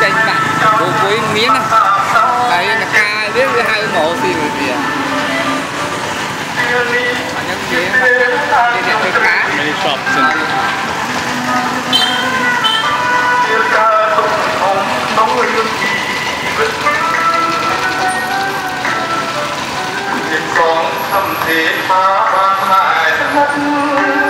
tranh bạn của cuối miếng này đấy là ca biết với hai mẫu gì rồi gì những miếng thì điện với cá. Shop Hãy subscribe cho kênh Ghiền Mì Gõ Để không bỏ lỡ những video hấp dẫn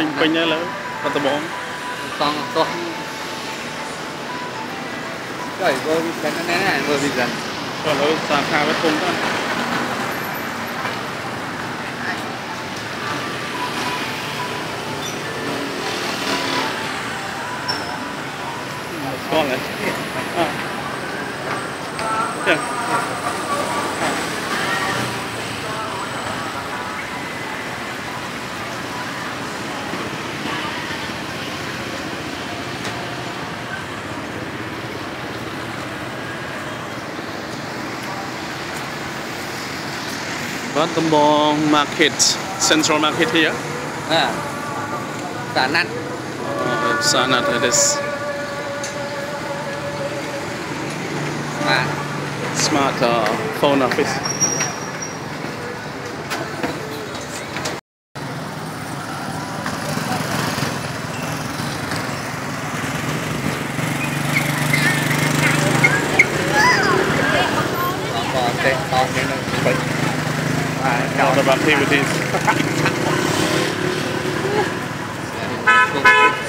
ពេញពេញហើយលើបាត់ដំបងតង់អត់ទោះចុយបើមិនដឹងណែណាមើលវិសិនចុះលើសាខាវាធំទៅ Battambong Market, Central Market here. cả năn Uh, Sanat it is mà smart uh, phone office. con bò tê con cái nó bệnh à A lot of activities.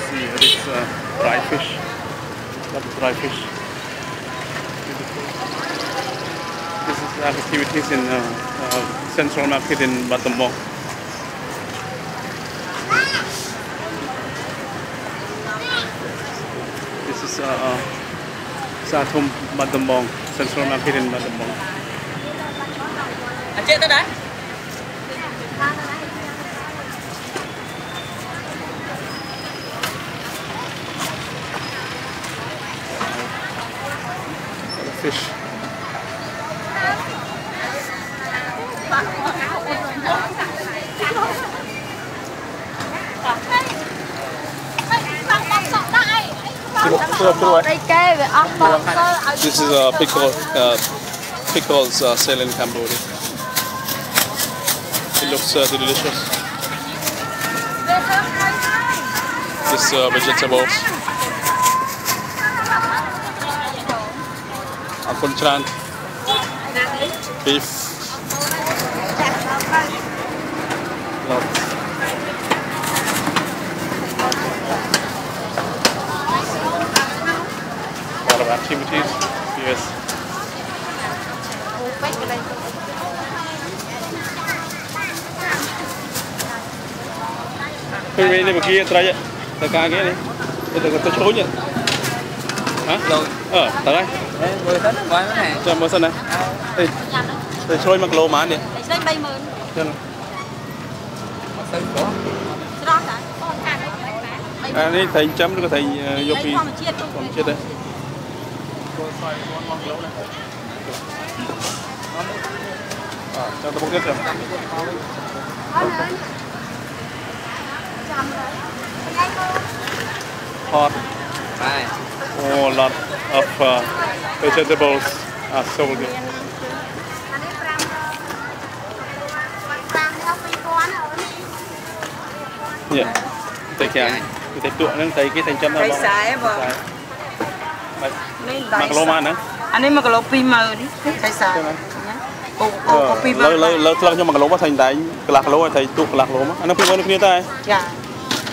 See here is uh, dry fish. Lot of dry fish. Beautiful. This is activities in uh, uh, Central Market in Battambong. This is uh, uh, Satum Battambong, Central Market in Battambong. anh chết tới đấy fish. This is a pickle, uh, pickles uh, uh sale in Cambodia. It looks uh, delicious. This uh, vegetables. Akunchran. Beef. cái này một Kiri ni bagi terai je. Tekan ke ni. Kita kata cukup je. Hả? Lùi. Ờ, tới đây. Mười tấn quán này. Cho mười tấn này. Ê. Để chơi mặc lô mà anh đi. Để chơi bay mượn. Cho nó. Sơn có. Sơn đó. À, đây thầy chấm nó có thầy ờ, vô phi. Còn chết đây. À, cho tôi bốc tiếp rồi. Hot. Nice. Oh, a lot of uh, vegetables are sold here. Yeah. Tay kia. Tay tuộng nâng tay kia tay chân nó. Tay sai bò. Mà kilo mà nè. អានេះ1គីឡូ20000នេះថៃសាអូអូ20000លើលើលើខ្លះខ្ញុំ1គីឡូមកថៃតែកន្លះគីឡូហើយថៃទូកន្លះគីឡូមកអានេះ20000គ្នាតើចា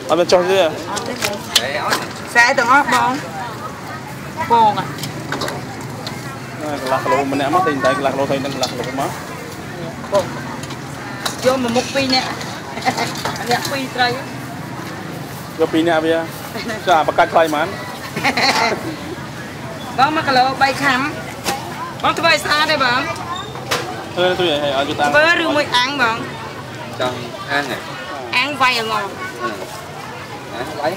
អត់មានចុះទេអត់ទេបង Để áo này ខ្សែទាំងអស់បងពងកអាន្លះគីឡូម្នាក់មកត្រីតែងកន្លះគីឡូត្រីនឹងកន្លះគីឡូមកបងយកមកមុខពីរនាក់អ្នកពីរត្រីយកពីរនាក់វាចាបកាច់ថ្លៃប៉ុន្មានបង1គីឡូ3ខាំបងធ្វើឲ្យស្អាតទេបងធ្វើទៅឲ្យឲ្យយូរតាមធ្វើឬមួយអាំងបង Trong ăn này អាំងវាយឲ្យង Ừ Đấy, lấy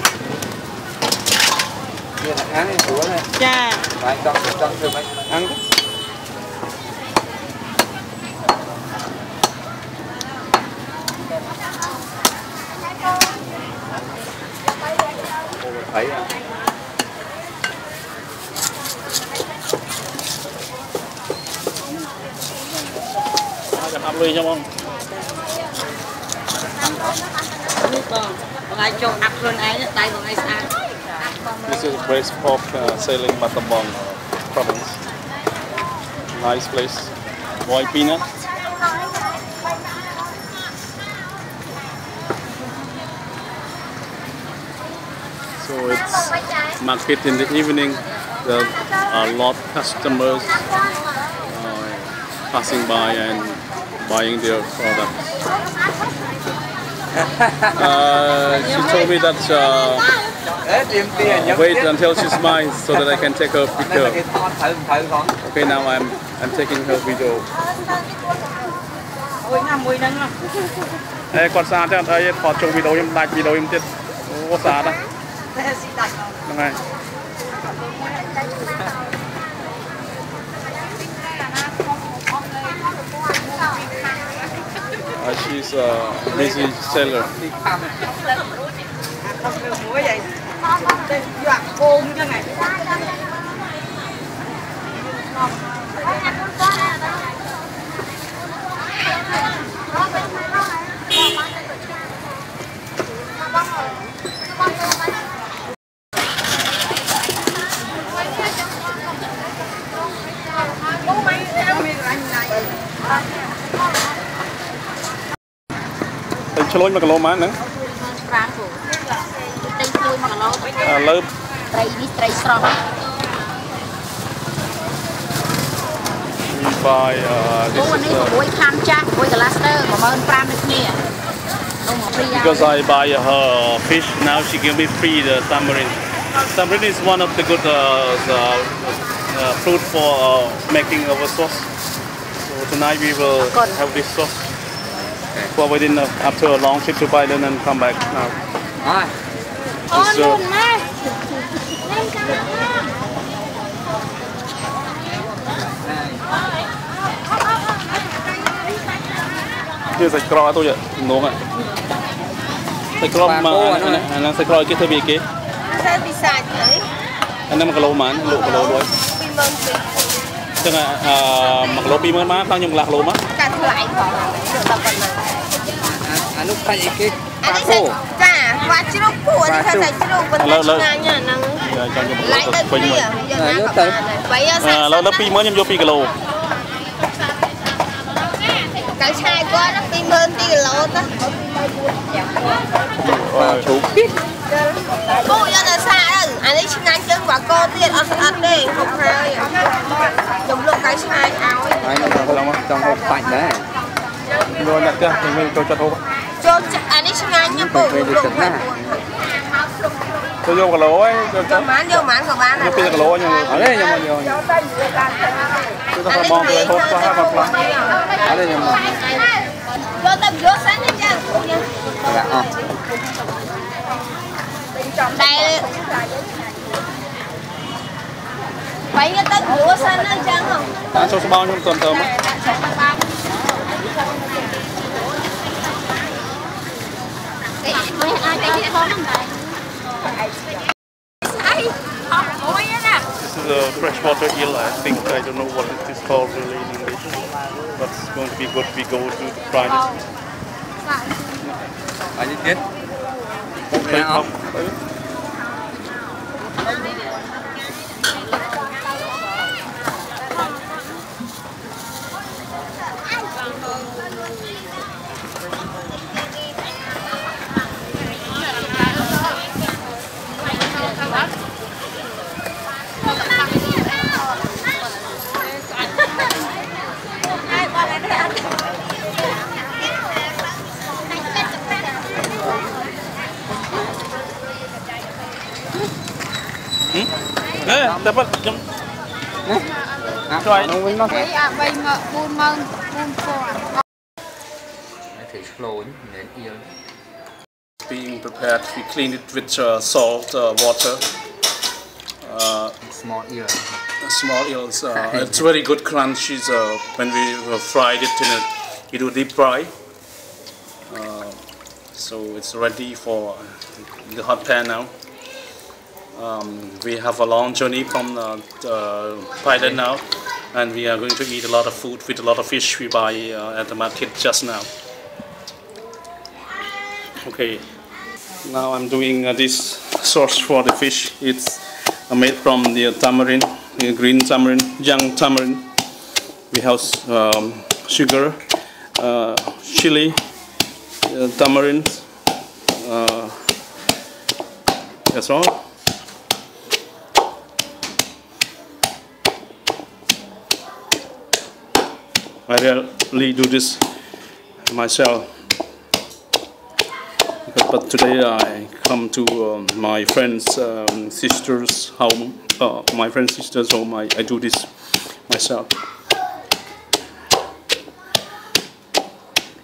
kia là ăn của này cha lại trong trong thường mấy ăn thấy Hãy subscribe cho kênh Ghiền Mì Gõ Để không bỏ lỡ những video hấp dẫn បងបងអាចចុះអាប់ខ្លួនឯងដៃបងឯងស្អាត This is braised pork uh, selling Battambang province. Nice place. Boy peanut. So it's market in the evening. There are a lot of customers uh, passing by and buying their products. Uh, she told me that uh, uh, wait until she's mine so that I can take her picture. Okay, now I'm I'm taking her video. Ê, còn xa chứ, đây, họ chụp video em, đạch video em tiếp, có xa đó. Đúng rồi. She's uh, a busy seller. Thank you. អត់ធ្វើមួយហើយទៅយកអាគោមចឹងហ៎ ទៅឆ្លូញ1គីឡូប៉ុន្មានហ្នឹង ប្រាំគ្រូទិញជួយ1គីឡូ ឥឡូវ ត្រីនេះត្រីស្រស់ we buy uh គូ this នេះ is uh, 6ខាំចាស់6កន្លះស្ទើ15000ដូចគ្នានោះមកព្រីយ៉ា because I buy her fish now she give me free the tamarind. Tamarind is one of the good uh, the, uh, fruit for uh, making our sauce. So tonight we will Good. have this sauce. Okay. Well, we didn't uh, after a long trip to Biden and come back now. Hi. Just, uh, như sạch cro tôi vậy đúng ạ? Sạch cro mà anh đang sạch cro cái thơ bị kia thơ bị sạch đấy anh đang mặc lô mà anh mặc lô đuôi chẳng à mặc lô pi mới má tăng nhung lạc lô má ងអឺ1គីឡូ20000មកខាងខ្ញុំកន្លះគីឡូមក Cả lại bỏ Được là phần này អានោះខាច់អីគេអាប៉ានេះគោសាច់ចាវ៉ាជ្រូកគួរនេះសាច់ជ្រូកប៉ុន្តែឆ្ងាញ់ណាស់ហ្នឹងចង់ខ្ញុំឡាយទៅពេញគ្នាមកយកណាក៏បានដែរបើយកអឺសាច់ឥឡូវដល់20000ខ្ញុំយក2គីឡូកៅឆាយគាត់20000ទីគីឡូទៅប៉ាជ្រូកពីគូយកទៅសាទៅអានេះឆ្ងាញ់ជាងវ៉ាកោទៀតអត់ស្អិតទេហូបហើយខ្ញុំលក់កៅឆាយឲ្យហើយខ្ញុំក៏ឡង ចង់ហូបបាច់ដែរយកអ្នកផ្ទះខ្ញុំចូលចិត្តហូបចូលចិត្តអានេះឆ្ងាញ់ណាស់ពូខ្ញុំលក់ហើយទៅយកគីឡូហើយចូលយកចិត្តប៉ុន្មានយកប៉ុន្មានក៏បានដែរយក2គីឡូខ្ញុំអត់ទេខ្ញុំមកយកគឺថាបងទៅហូបខ្លះខ្លះខ្លះអត់ទេខ្ញុំមកយកទៅយកសិនណាចាដាក់អស់ដែល This is a freshwater eel, I think. I don't know what it is called really in English. But it's going to be good we go to the private. I did it. Okay, មតែប៉ុតខ្ញុំ អា ជួយ នោះវិញមក ពីអា3ម៉ឺន4ម៉ឺន4000 ធ្វើឆ្លូញមែនអៀល being prepared. We clean it with uh, salt, uh, water. Uh, small ear small eels. Uh, it's very good crunchy uh, when we uh, fried it in a we do deep fry. Uh, so it's ready for the hot pan now. Um, we have a long journey from uh, Thailand now, and we are going to eat a lot of food with a lot of fish we buy uh, at the market just now. Okay, now I'm doing uh, this sauce for the fish. It's uh, made from the tamarind, the green tamarind, young tamarind. We have um, sugar, uh, chili, uh, tamarind. That's all. I rarely do this myself. But, today I come to um, my friend's um, sister's home. Uh, my friend's sister's home. I, I do this myself.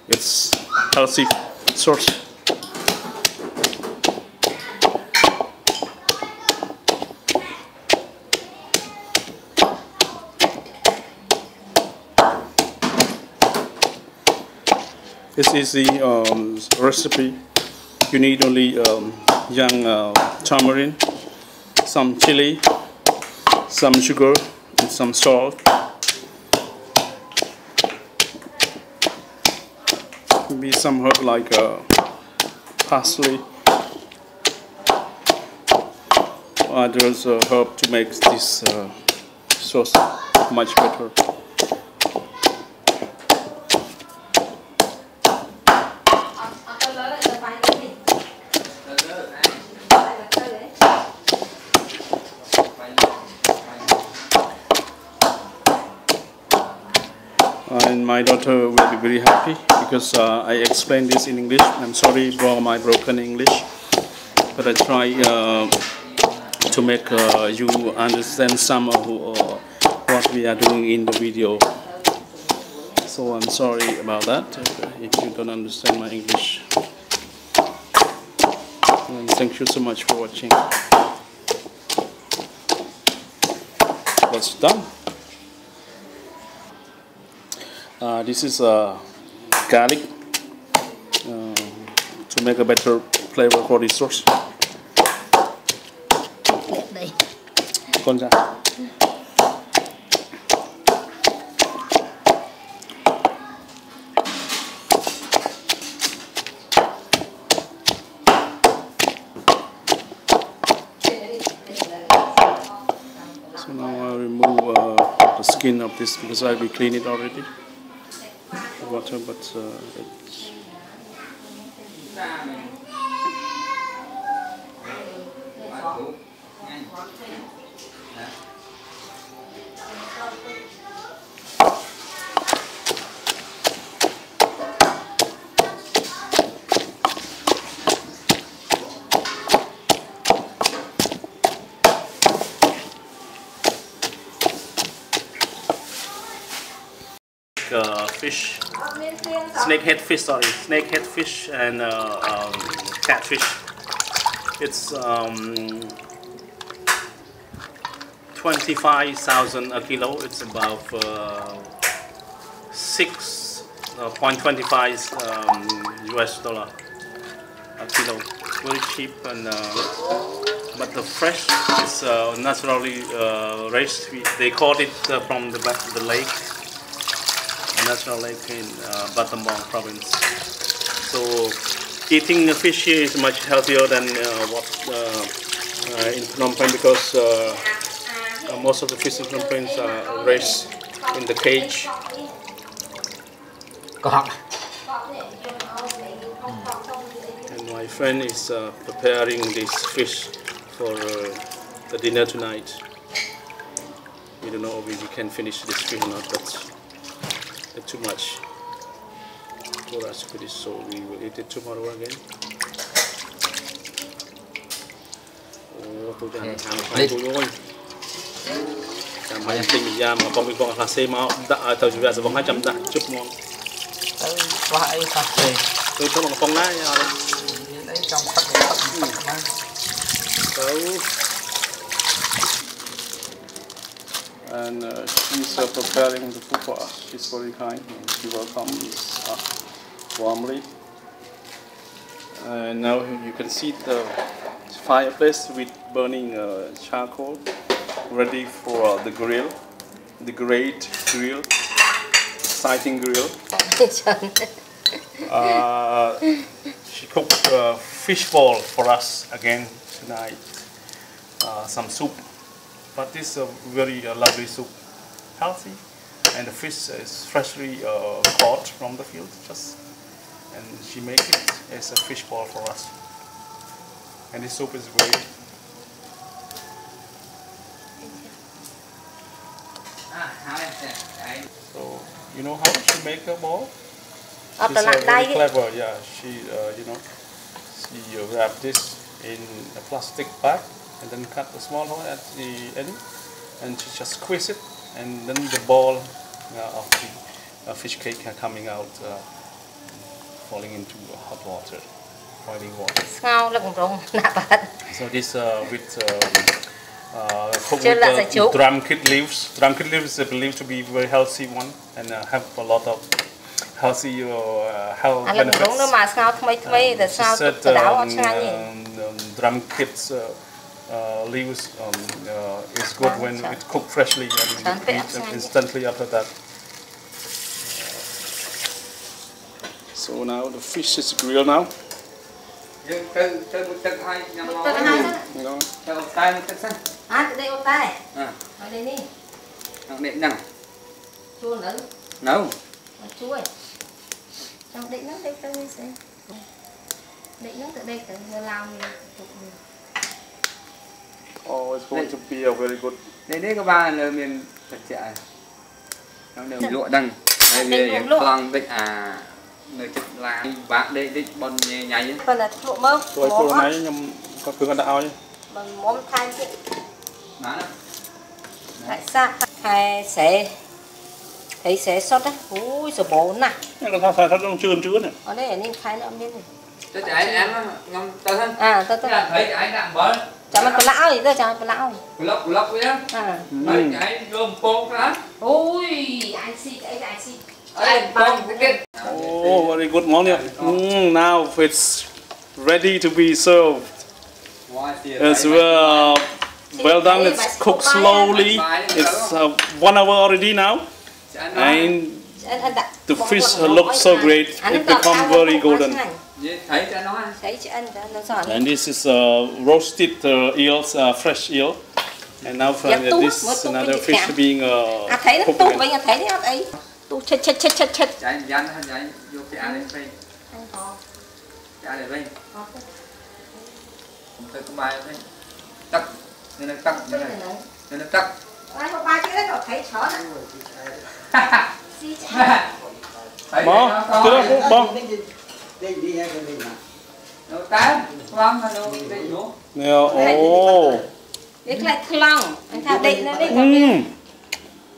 It's healthy source. This is the um, recipe. You need only um, young uh, tamarind, some chili, some sugar, and some salt. Maybe some herb like uh, parsley. Others uh, herb to make this uh, sauce much better. and my daughter will be very happy because uh, I explained this in English. I'm sorry for my broken English, but I try uh, to make uh, you understand some of uh, what we are doing in the video. So I'm sorry about that if you don't understand my English. And thank you so much for watching. That's done. Uh, this is uh, garlic to make a better flavor for this sauce. So now I remove uh, the skin of this because I will clean it already. Water, but uh, it's snakehead fish. Sorry, snakehead fish and uh, um, catfish. It's um, twenty-five thousand a kilo. It's about uh, six uh, point twenty-five um, US dollar a kilo. Very cheap and. Uh, but the fresh is uh, naturally raised. They caught it from the, back- of the lake national lake in uh, Battambang province. So eating fish here is much healthier than uh, what uh, uh, in Phnom Penh because most of the fish in Phnom Penh are raised in the cage. And my friend is preparing this fish for the dinner tonight. We don't know if we can finish this fish or not, but it too much. So we will eat it tomorrow again. tôi đang ăn phải tôi rồi cảm ơn tình gia mà con mình còn là xe máu đã thời chúng ta sẽ vòng hai trăm đã chụp ngon vãi thật rồi tôi có một con lá nha đấy trong tắc tắc tấu and uh, she's uh, preparing the pupa. She's very kind and she welcomes us warmly. And now you can see the fireplace with burning uh, charcoal ready for the grill, the great grill, exciting grill. Uh, she cooked fish ball for us again tonight, some soup. But this is a very uh, lovely soup, healthy, and the fish is freshly uh, caught from the field, just, and she makes it as a fish ball for us. And this soup is great. So you know how she make a ball? She's uh, very clever. Yeah, she uh, you know she uh, wrap this in a plastic bag and then cut a small hole at the end and just squeeze it. And then the ball uh, of the uh, fish cake coming out uh, falling into hot water boiling water. So this with uh, with uh, uh, uh drum kit leaves. Drum kit leaves are believed to be very healthy one and have a lot of healthy uh, health benefits. Uh, she said um, um, um, drum kits uh, leaves um, uh, is good when it's cooked freshly and you eat instantly after that. So now the fish is grilled now. No. Trong định nó tôi Định nó tự đây tự làm always going nên, to be a very good nên đấy các bạn là mình thật chạ trong đường lụa đằng. Đây vì cái lòng đích à nơi chất là bạn đây đích bon nhẹ nháy phần vâng, là lụa mơ tôi tôi nấy nhưng có cứ ăn đạo nhé. Vâng, Bằng món thay chị. Bán tại sao? Hai sẽ thấy sẽ sót đấy ui sợ bốn nè. Cái sao thằng nó chưa chưa này ở đây là khai nó âm này tôi chạy em ngâm tao thân. À tao tao thấy anh đạm bớt. Oh, very good morning. Mm, now it's ready to be served. As well. Well done, it's cooked slowly. It's uh, one hour already now. And the fish looks so great. It becomes very golden. And this is uh, roasted uh, eels, uh, fresh eel. And now for, tu this another fish being uh, À thấy nó cooked tu again. vậy à. Tu chết chết chết chết chết. chạy dán chạy vô cái ăn lên đây Anh có. cái ăn lên đây có. Cái- tôi có bài đây tắc nên nó tắc như cái này này. Này. nên nó tắc Ai có ba cái đó thấy chó thấy Bo, nó cứ đó, to bo. nó khoan nó định nó Yeah, oh. Cái lại lòng. Anh ta định nó định. Mm.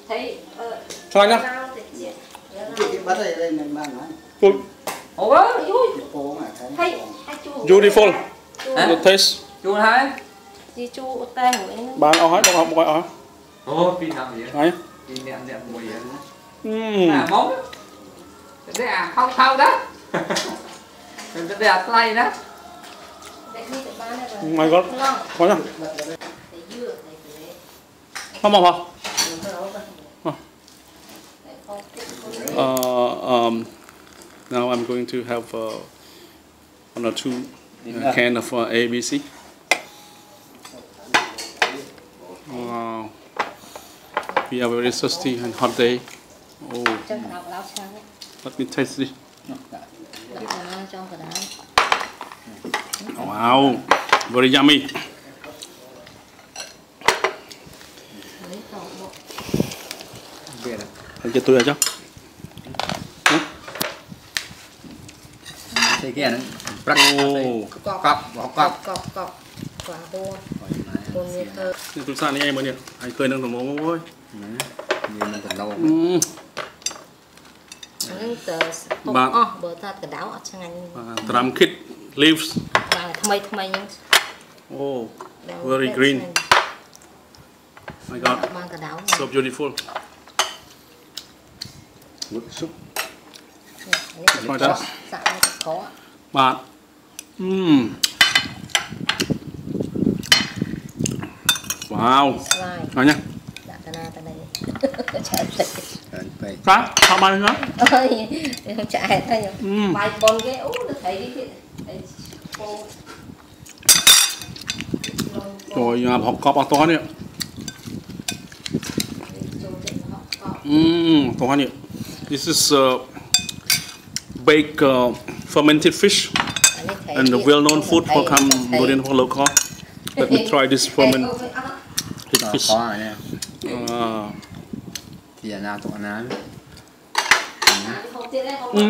Thấy ờ, Try nha. rau thì chị- Good. ủa Thấy hai chu. Beautiful. Chu- Hả? Good taste. chú thấy Chị chu tay mũi nó. Bạn ao hết, bạn ao hết. ô pin nào vậy Đấy. pin đẹp đẹp mùi vậy Mm. à móng cái à không thâu đó cái tay đi bán rồi. Có cái- Không hả? Để để apply đó. Mày có có nhá. Um, now I'm going to have uh, one or two uh, can of uh, ABC. Wow, we have a very thirsty and hot day. Oh, let me taste this. Wow, very yummy. Anh cho tôi à chứ? thì cái này cọp bỏ cọp Cọp, cọp, cọp. Quả bô. Bô như thơ. tôi sang đi em mới nè. Anh cười nâng đồng ôi. nhìn nó còn lâu Mm. Nhưng tờ bông Bạn- o, bờ ta cái đáo ở trong anh. Uh, drum kit leaves. Oh, Very green. my God, so beautiful. súp Try that. Dạ, nó có. Bạn. Mm. Wow. Ơi. vậy Cá, sao mai nữa? Ôi, không chạy thôi nhỉ. Mm. Vài con ghé ú nó thấy đi cô rồi nhà học cọp à to เนี่ยอืมตัวนี้ this is uh, baked uh, fermented fish and the well-known food for come Korean for local let me try this fermented fish. เดี๋ยวน้ำตัวน้ำอื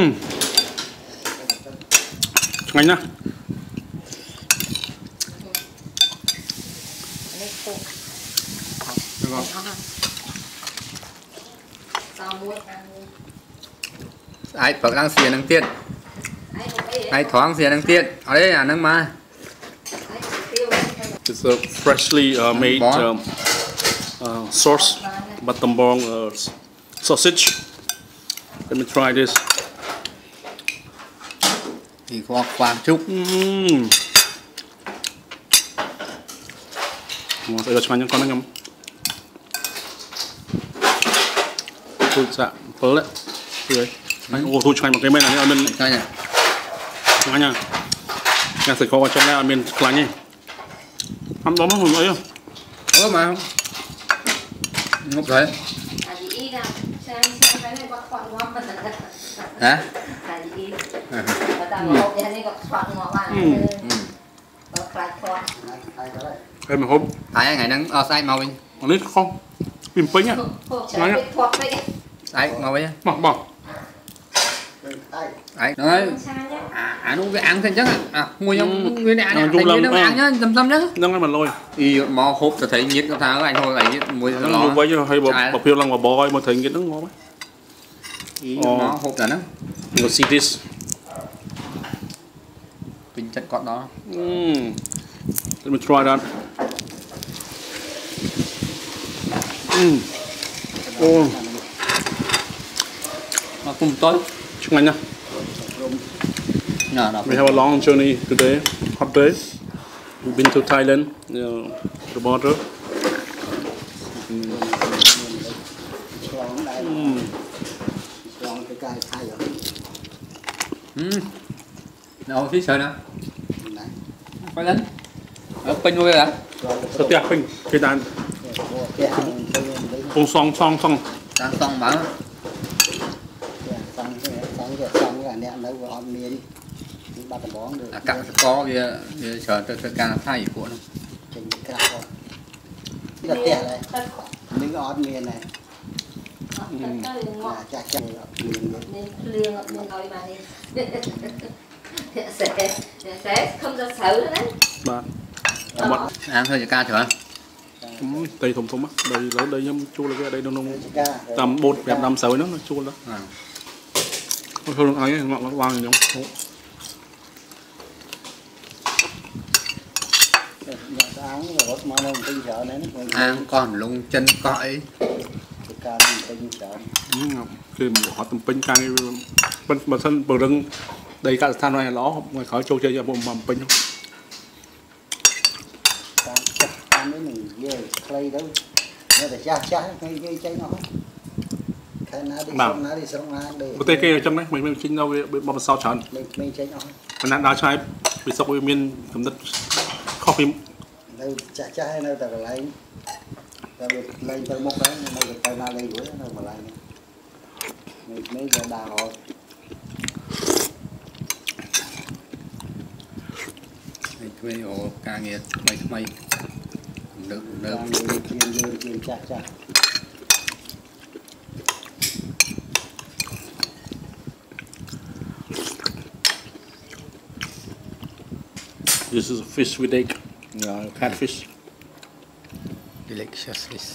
มไงนะ nó. Ngay nha. ai phật đang xìa năng tiết ai thoáng xìa năng tiết ở đây là năng mà. It's a freshly uh, made um, uh, sauce, batambong uh, sausage. Let me try this. thì có quang trúc Mmm. Wow, saya dah sepanjang kau nangam. Thôi dạ, phớ đấy. Đấy, ô thôi cho anh một cái bên này ở bên nhỉ ngay nha. Nhà sẽ có vào trong này bên lạnh nhỉ. Ăn đó nó hồi ấy không? ơ mà không ngốc đấy hả Em mà hôm anh ngày nắng ờ sai màu đi ở đây không. Pin pính á. ai màu đi Bỏ bỏ. nói à anh uống cái ăn thêm chắc à à mua nhóm nguyên này Ờ, ăn chung thành lâm, viên nó ờ. ăn nhá tầm tầm nhá Nâng lên mà lôi. y mò hộp cho thấy nhiệt cái thằng anh thôi lại nhiệt mùi Nó nó lùi quay cho hay bỏ phiêu lăng và bò mà thấy cái nó ngon quá. y Ờ. mò hộp là nó You will see this. bình chất con đó Mm. Let me try that. Mm. Oh, nó cùng tôi chung anh nha. Nah, nah. We have a long journey today, hot day. We've been to Thailand, you know, the border. ឆ្លងដែរ Mm. Đâu phía sợ nè. ណា Phải lên. Ở bên nuôi hả? ឆ្លងទៅ So yeah, ping. Okay, dan. ផ្ទះទៅទៅទៅ Pong song song song. Đang tông bảo. ផ្ទះសង់ទៅសង់ទៅសង់អាអ្នកនៅវាអត់មានបាត់ដំបងទៅ Là cặn có bia bia sợ cho cho ca thay của nó. ចេញទៅក្រៅអត់ពីផ្ទះដែរ ទឹក នឹងអត់មានដែរ អត់ទឹកទៅងាប់ ចាស់ចាស់អត់មាន sẽ sẽ không ra xử nữa đấyបាទ Mất. Ăn thôi cho ca thử. ដីធំធំដីលើដីខ្ញុំជួលវាដីក្នុង ចកា តាមបូតប្រាប់ដាំស្រូវហ្នឹងជួលទៅ À. ធ្វើនឹងអីមកវ៉ាងខ្ញុំ អ្នកស្អាងរត់មកនៅពេញច្រើនហ្នឹង Ăn con lung chân cõi. ទៅការពេញច្រើន គឺហត់ទំពេញការងារបើបើសិនបើរឹង 대가스탄에 넣어 거 조제야 뭐 맘뿐 làm bữa tây kia trong đấy mình mình chính đâu bơm bơm sao chán mình nãy đá trái bị sốc bị miên cầm đất khó phim đâu chả chả hay đâu tại lại tại vì lên tới một cái nó được tới na lên đuổi nó mà lại mình mới ra đà rồi. ទេសគេអញ្ចឹងណាមិនមានចេញនៅបបសោច្រើន មិនមិនចេញអស់ ប៉ុន្តែដល់ឆ្ងាយពិសុកវាមានកំណត់ខុសពី នៅចាស់ចាស់នៅតែកន្លែងតែវាលេងទៅមុខហើយនៅទៅណាលេងរួចនៅកន្លែងនេះនេះវាដើរអត់ Mày thuê ổ ca nghiệt mày mày. Được ដើ được. រយើងជាយើងជាចាស់ចាស់ This is a fish with egg uh, catfish Delicious fish.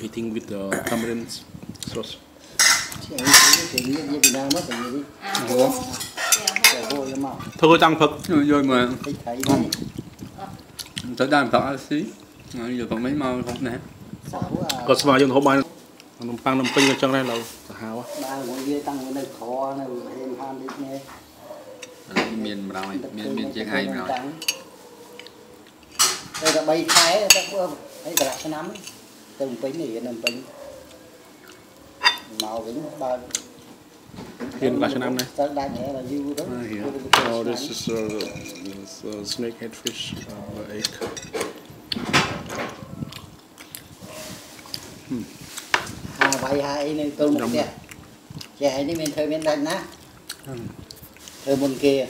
eating with the tamarind sauce thơ Tăng Phật rồi mà không. Tới đây Phật xí. Giờ còn mấy mau không nè. Có sao mà dùng hộp bài nông pang nông pinh ở trong đây là hào á. Ba ngồi dưới tăng ở đây khó này thêm han đi nghe. Miền mà rồi, miền miền chiếc hay mà rồi. Ờ, đây là bay thái ta có ấy là nắm. Từ pinh này nằm pinh. Here in Kashanam. Uh, here. Oh, this is a uh, this, uh, snakehead fish uh, egg. Hmm. À, vậy hai này tôi một kia. Chị đi bên thôi bên đây nè. Thôi bên kia.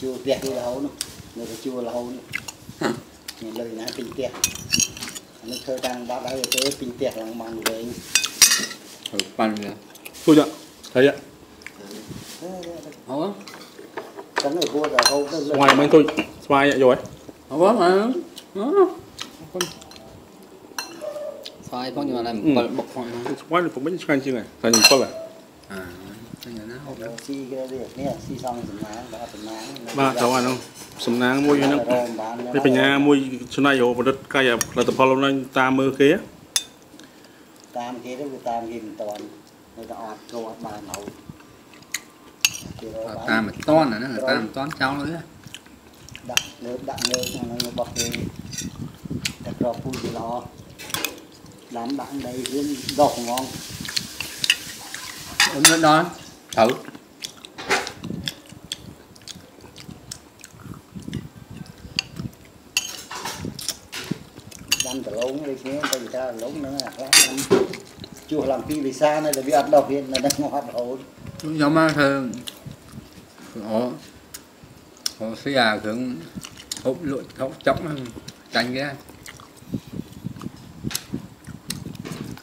Chua tiệt đi là hấu nữa. Người ta chua là hấu nữa. Nhìn lời nè, tình kia. ហូតនោះនៅតែជួរហូតនោះមានលើណាពេញផ្ទះអានេះធ្វើតាំងបាត់ហើយទៅពេញផ្ទះឡើងមកវិញ Rồi pan nè. ជួយអត់ហើយអត់ Ủa? ចឹងទៅគួរតែហូបទៅលើ ស្វាយមិនជួយស្វាយយកហើយ Ủa mà. Ủa? Phải phong nhưng mà làm Ừ. bật bật phong. ស្វាយผมមិនឆ្ងាញ់ជាងហើយតែខ្ញុំពលហ៎ xi cái việc เนี่ยซีซองสำนักแล้วสำนักบ้าเขาอ่ะน้องสำนักมวยนั่งไม่เป็นยามวยชนะโยบดัดกายเราแต่พอเรานั่งตามมือเกี้ยตามเกี้ยก็คือตามกินตอนเราจะออดโรดบานเราตามต้อนนะนะตามต้อนเจ้าเลยดักเลิดักเลิเราบอกเลยแต่กรอบพูดอยู่รอ làm bạn đây đọc ngon đúng đó thử ăn từ lốn đi kia từ ta lốn nữa là lắm chùa làm phi vì xa nên là bị ăn độc hiện là đang ngọt hồn chúng giống mà thường họ họ xí à thường hút lụt hút chóng canh cái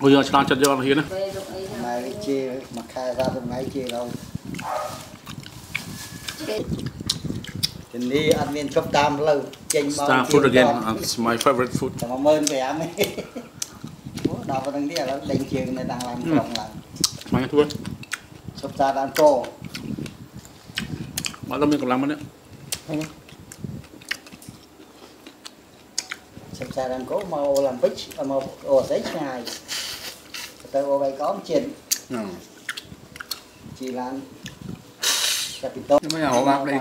bây giờ đang chặt do hiến mày khai ra thì mày chia đâu. Thì đi ăn miên cấp tam lâu chênh mau Star food again uh, it's my favorite food. Cảm ơn cái ăn ấy đó vào đằng đi là đánh trường này đang làm ừ. công là mày ăn thua. Sắp ra đang cô Mày làm mình còn làm ăn nữa. sắp ra đang cố mau làm bích mau ổ sấy ngày ទដល់មានកម្លាំងមកនេះ ឈប់សារតាមកោមកអូឡ িম্প ពិកមកអូសេឆ្ងាយទៅអូបៃកោមជាតិ Ừ. chi lan capital nhưng mà nhà họ bác đây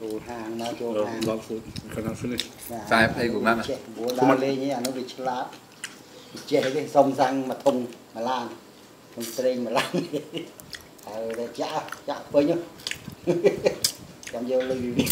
ចូលហាងមកចូលហាង not food cannot finish តែផ្ទៃពួកម៉ាក់ណាព្រោះលេងអានោះវាឆ្លាតវាចេះទេសុំសាំងមកធំម្លានខ្ញុំត្រេងម្លានហើយចាក់ចាក់ពេញចាំយកលុយវា